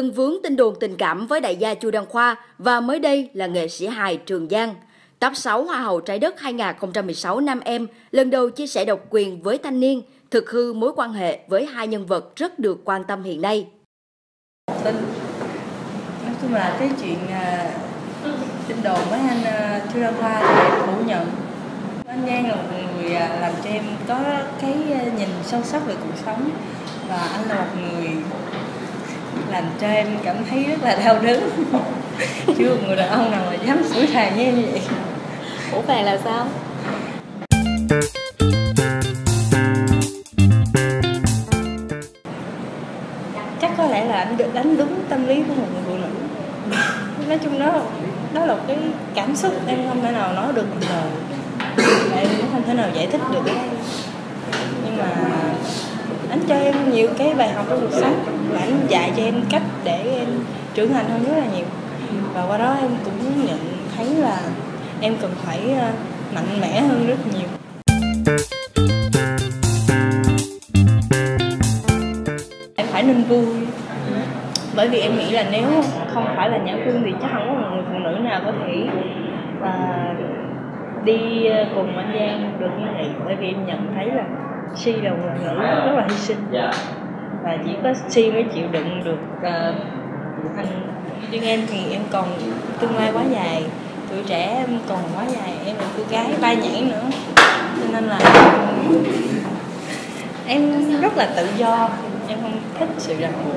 từng vướng tin đồn tình cảm với đại gia Chu Đăng Khoa và mới đây là nghệ sĩ hài Trường Giang. Top 6 Hoa hậu Trái đất 2016 Nam Em lần đầu chia sẻ độc quyền với thanh niên, thực hư mối quan hệ với hai nhân vật rất được quan tâm hiện nay. Tin Nói chung là cái chuyện uh, tin đồn với anh uh, Chu Đăng Khoa thì em phủ nhận anh Giang là một người à, làm cho em có cái nhìn sâu sắc về cuộc sống và anh là một người làm cho em cảm thấy rất là đau đớn. Chưa một người đàn ông nào mà dám sủi em như vậy? Ủa vàng là sao? Chắc có lẽ là anh đánh đúng tâm lý của một người phụ nữ. Nói chung đó đó là cái cảm xúc em không thể nào nói được bằng lời em cũng không thể nào giải thích được. Nhưng mà cho em nhiều cái bài học trong cuộc sống. Và anh dạy cho em cách để em trưởng thành hơn rất là nhiều. Và qua đó em cũng nhận thấy là em cần phải ờ, mạnh mẽ hơn rất nhiều. Em phải nên vui. Bởi vì em nghĩ là nếu không phải là nhã phương thì chắc không có một người phụ nữ nào có thể uh, đi ờ, cùng anh Giang được như vậy. Bởi vì em nhận thấy là Si là một người nữ rất là hy sinh. Và chỉ có Si mới chịu đựng được uh, anh riêng em thì em còn tương lai quá dài tuổi trẻ em còn quá dài em là cô gái bay nhảy nữa. Cho nên là em rất là tự do em không thích sự ràng buộc